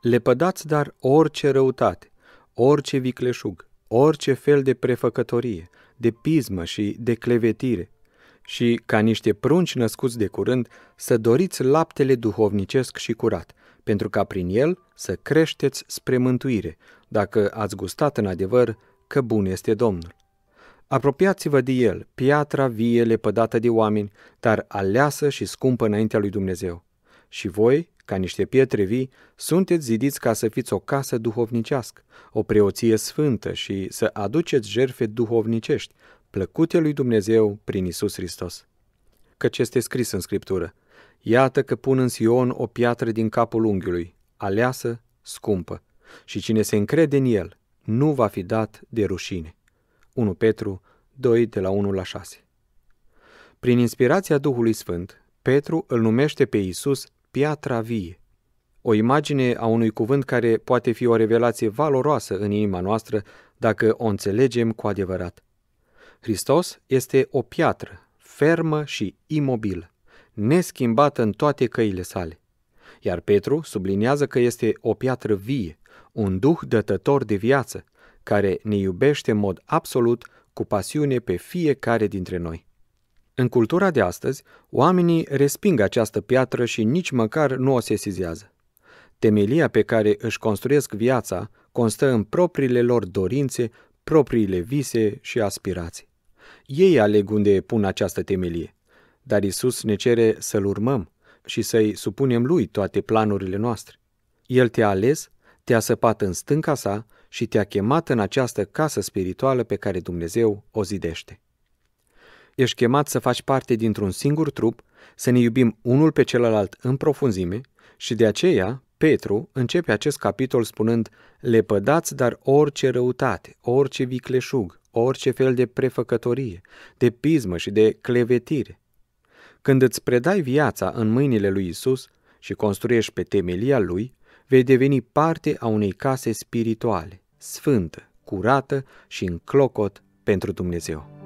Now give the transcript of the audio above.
Lepădați dar orice răutate, orice vicleșug, orice fel de prefăcătorie, de pismă și de clevetire, și, ca niște prunci născuți de curând, să doriți laptele duhovnicesc și curat, pentru ca prin el să creșteți spre mântuire, dacă ați gustat în adevăr că bun este Domnul. Apropiați-vă de el, piatra vie lepădată de oameni, dar aleasă și scumpă înaintea lui Dumnezeu. Și voi, ca niște pietre vii, sunteți zidiți ca să fiți o casă duhovnicească, o preoție sfântă și să aduceți jerfe duhovnicești, plăcute lui Dumnezeu prin Isus Hristos. Căci este scris în Scriptură, Iată că pun în Sion o piatră din capul unghiului, aleasă, scumpă, și cine se încrede în el nu va fi dat de rușine. 1 Petru 2 de la 1 la 6 Prin inspirația Duhului Sfânt, Petru îl numește pe Isus piatra vie, o imagine a unui cuvânt care poate fi o revelație valoroasă în inima noastră dacă o înțelegem cu adevărat. Hristos este o piatră, fermă și imobilă, neschimbată în toate căile sale. Iar Petru subliniază că este o piatră vie, un duh dătător de viață, care ne iubește în mod absolut cu pasiune pe fiecare dintre noi. În cultura de astăzi, oamenii resping această piatră și nici măcar nu o sesizează. Temelia pe care își construiesc viața constă în propriile lor dorințe, propriile vise și aspirații. Ei aleg unde pun această temelie, dar Isus ne cere să-L urmăm și să-i supunem Lui toate planurile noastre. El te-a ales, te-a săpat în stânca sa și te-a chemat în această casă spirituală pe care Dumnezeu o zidește. Ești chemat să faci parte dintr-un singur trup, să ne iubim unul pe celălalt în profunzime și de aceea Petru începe acest capitol spunând Lepădați dar orice răutate, orice vicleșug, orice fel de prefăcătorie, de pismă și de clevetire. Când îți predai viața în mâinile lui Isus și construiești pe temelia lui, vei deveni parte a unei case spirituale, sfântă, curată și în clocot pentru Dumnezeu.